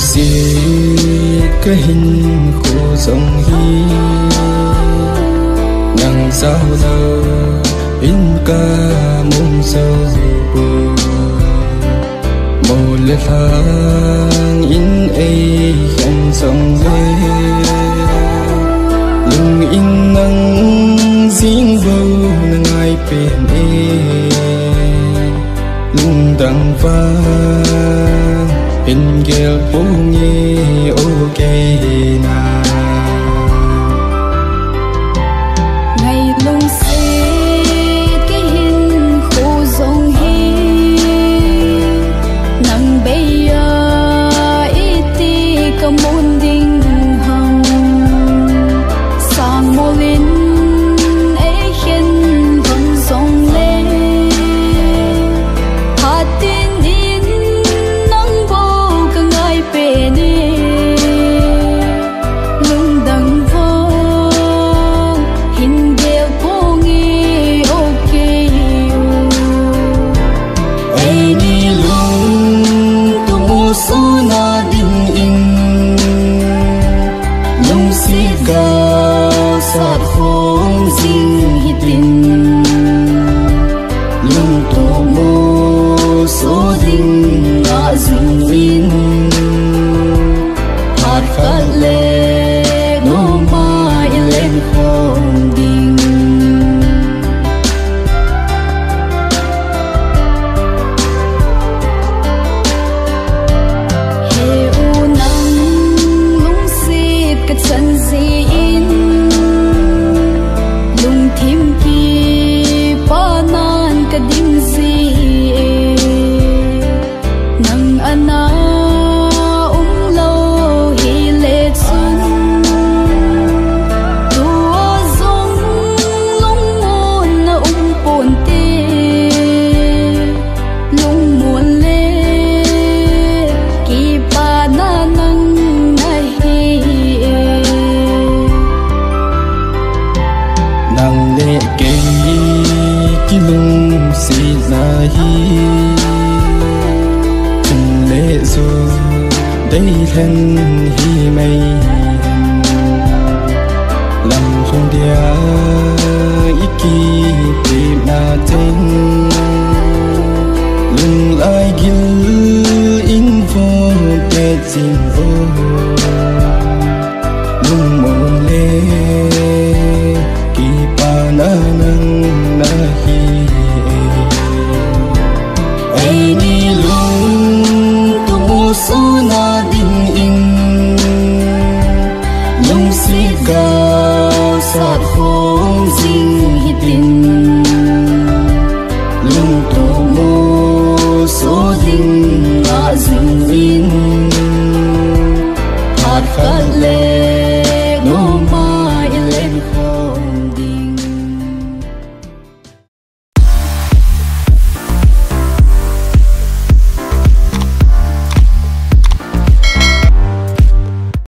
se cái hình ko dòng hi. Nang sao giờ in ca mong sao gì bu mồ lệ thang in ấy khen dòng về lưng in nắng riêng vâu ngai bên e lưng đằng vang ingel pungi ukina 不能。ليلا هميا لم خديا إكي بماتين لن أجل إن فوقتين لن مولي كي بانانا نهي cao sát khôn dinh hi tình. Lung tổ mô số dinh ngã dừng dinh hạt khát lên